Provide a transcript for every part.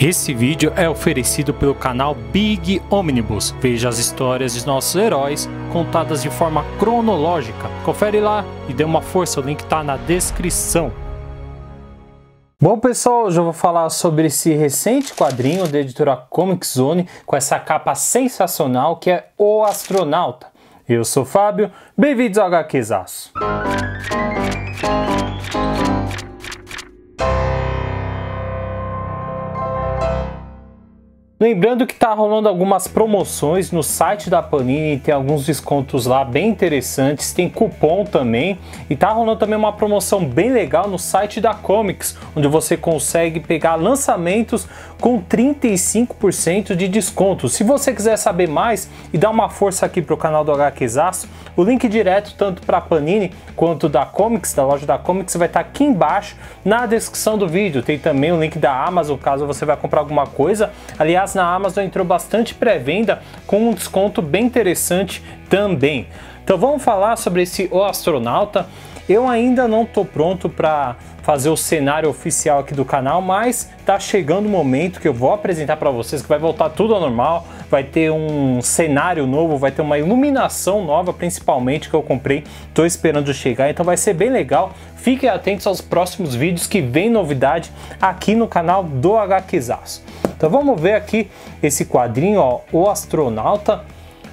Esse vídeo é oferecido pelo canal Big Omnibus. Veja as histórias de nossos heróis contadas de forma cronológica. Confere lá e dê uma força, o link está na descrição. Bom pessoal, hoje eu vou falar sobre esse recente quadrinho da editora Comic Zone com essa capa sensacional que é O Astronauta. Eu sou Fábio, bem-vindos ao HQzaço. Lembrando que tá rolando algumas promoções no site da Panini, tem alguns descontos lá bem interessantes, tem cupom também e tá rolando também uma promoção bem legal no site da Comics, onde você consegue pegar lançamentos com 35% de desconto. Se você quiser saber mais e dar uma força aqui pro canal do HQzaço, o link direto tanto para Panini quanto da Comics, da loja da Comics, vai estar tá aqui embaixo na descrição do vídeo. Tem também o link da Amazon caso você vai comprar alguma coisa. Aliás, na Amazon entrou bastante pré-venda com um desconto bem interessante também. Então vamos falar sobre esse O Astronauta. Eu ainda não estou pronto para fazer o cenário oficial aqui do canal, mas tá chegando o momento que eu vou apresentar para vocês que vai voltar tudo ao normal, vai ter um cenário novo, vai ter uma iluminação nova, principalmente que eu comprei, tô esperando chegar, então vai ser bem legal. Fiquem atentos aos próximos vídeos que vem novidade aqui no canal do HQzaço. Então vamos ver aqui esse quadrinho, ó, O Astronauta.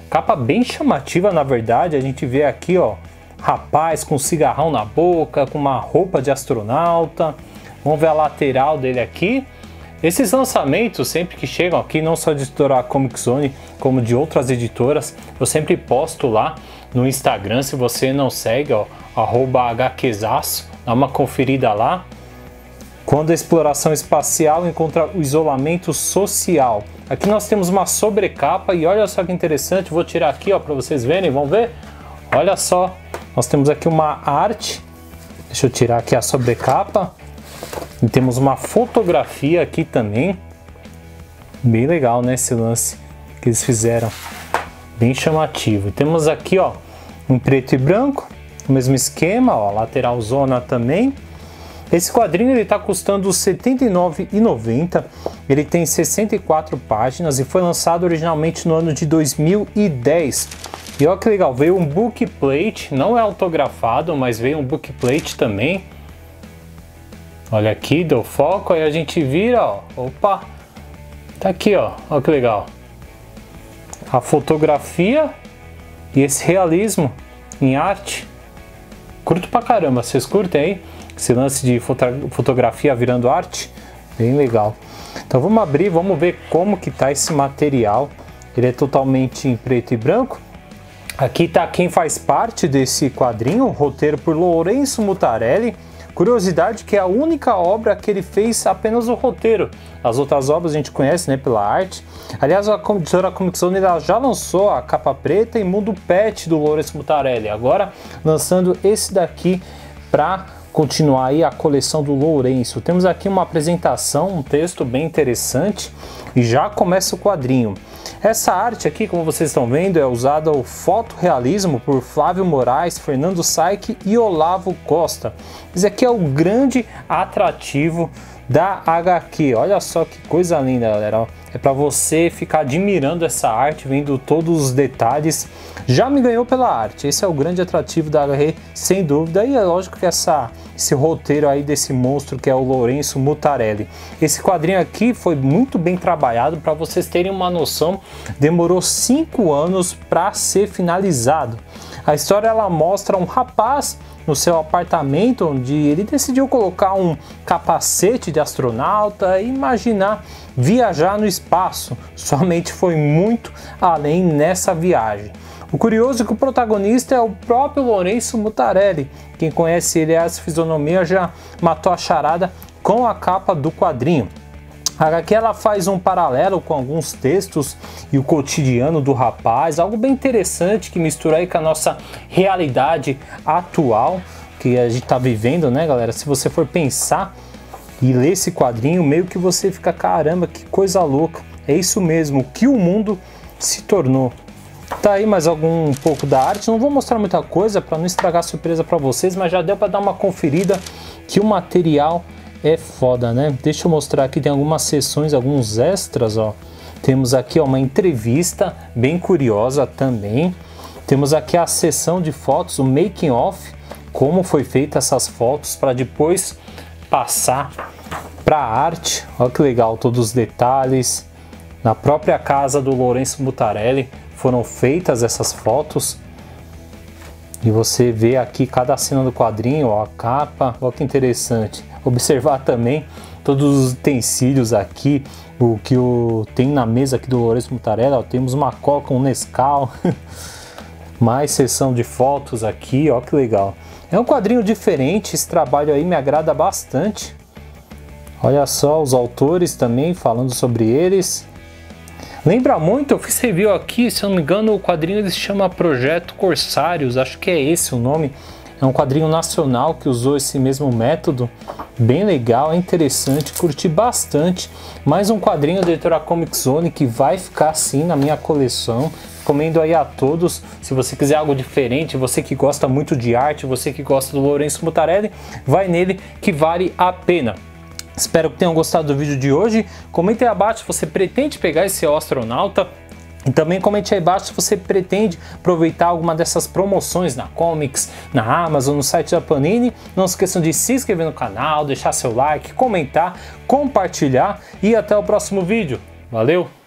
Capa bem chamativa, na verdade. A gente vê aqui, ó, rapaz com um cigarrão na boca, com uma roupa de astronauta. Vamos ver a lateral dele aqui. Esses lançamentos, sempre que chegam aqui, não só de editora Comic Zone, como de outras editoras, eu sempre posto lá no Instagram. Se você não segue, ó, arroba HQzaço, dá uma conferida lá. Quando a exploração espacial encontra o isolamento social. Aqui nós temos uma sobrecapa e olha só que interessante, vou tirar aqui ó para vocês verem, vão ver? Olha só, nós temos aqui uma arte. Deixa eu tirar aqui a sobrecapa. E temos uma fotografia aqui também. Bem legal, né, esse lance que eles fizeram. Bem chamativo. Temos aqui, ó, em preto e branco, o mesmo esquema, ó, lateral zona também. Esse quadrinho ele está custando R$ 79,90. Ele tem 64 páginas e foi lançado originalmente no ano de 2010. E olha que legal, veio um bookplate, não é autografado, mas veio um bookplate também. Olha aqui, deu foco, aí a gente vira, ó, opa, tá aqui, ó, olha que legal. A fotografia e esse realismo em arte. Curto pra caramba, vocês curtem aí? esse lance de fotografia virando arte, bem legal. Então vamos abrir, vamos ver como que tá esse material. Ele é totalmente em preto e branco. Aqui está quem faz parte desse quadrinho, roteiro por Lourenço Mutarelli. Curiosidade que é a única obra que ele fez apenas o roteiro. As outras obras a gente conhece né, pela arte. Aliás, a editora Comic Zone já lançou a capa preta e mundo pet do Lourenço Mutarelli. Agora lançando esse daqui para continuar aí a coleção do Lourenço. Temos aqui uma apresentação, um texto bem interessante e já começa o quadrinho. Essa arte aqui, como vocês estão vendo, é usada o fotorrealismo por Flávio Moraes, Fernando Saik e Olavo Costa. Esse aqui é o grande atrativo da HQ. Olha só que coisa linda, galera. É para você ficar admirando essa arte, vendo todos os detalhes. Já me ganhou pela arte. Esse é o grande atrativo da HQ, sem dúvida. E é lógico que essa, esse roteiro aí desse monstro que é o Lourenço Mutarelli. Esse quadrinho aqui foi muito bem trabalhado. Para vocês terem uma noção, demorou cinco anos para ser finalizado. A história ela mostra um rapaz no seu apartamento onde ele decidiu colocar um capacete de astronauta e imaginar viajar no espaço. Somente foi muito além nessa viagem. O curioso é que o protagonista é o próprio Lourenço Mutarelli. Quem conhece ele, essa fisionomia já matou a charada com a capa do quadrinho. A HQ ela faz um paralelo com alguns textos e o cotidiano do rapaz, algo bem interessante que mistura aí com a nossa realidade atual que a gente está vivendo, né, galera? Se você for pensar e ler esse quadrinho, meio que você fica, caramba, que coisa louca. É isso mesmo, que o mundo se tornou. Tá aí mais algum um pouco da arte. Não vou mostrar muita coisa para não estragar a surpresa para vocês, mas já deu para dar uma conferida que o material é foda, né? Deixa eu mostrar aqui, tem algumas sessões, alguns extras, ó. Temos aqui ó, uma entrevista bem curiosa também. Temos aqui a sessão de fotos, o making off, como foi feita essas fotos para depois passar para a arte. Olha que legal, todos os detalhes. Na própria casa do Lourenço Mutarelli foram feitas essas fotos. E você vê aqui cada cena do quadrinho, ó, a capa, olha que interessante. Observar também todos os utensílios aqui, o que o, tem na mesa aqui do Lourenço Mutarelli, ó, temos uma coca, um Nescau, mais sessão de fotos aqui, ó que legal. É um quadrinho diferente, esse trabalho aí me agrada bastante. Olha só os autores também falando sobre eles. Lembra muito, eu fiz review aqui, se eu não me engano, o quadrinho ele se chama Projeto Corsários, acho que é esse o nome. É um quadrinho nacional que usou esse mesmo método, bem legal, é interessante, curti bastante. Mais um quadrinho da editora Comic Zone que vai ficar assim na minha coleção. Recomendo aí a todos, se você quiser algo diferente, você que gosta muito de arte, você que gosta do Lourenço Mutarelli, vai nele que vale a pena. Espero que tenham gostado do vídeo de hoje. Comente aí abaixo se você pretende pegar esse astronauta. E também comente aí embaixo se você pretende aproveitar alguma dessas promoções na Comics, na Amazon, no site da Panini. Não se esqueçam de se inscrever no canal, deixar seu like, comentar, compartilhar e até o próximo vídeo. Valeu!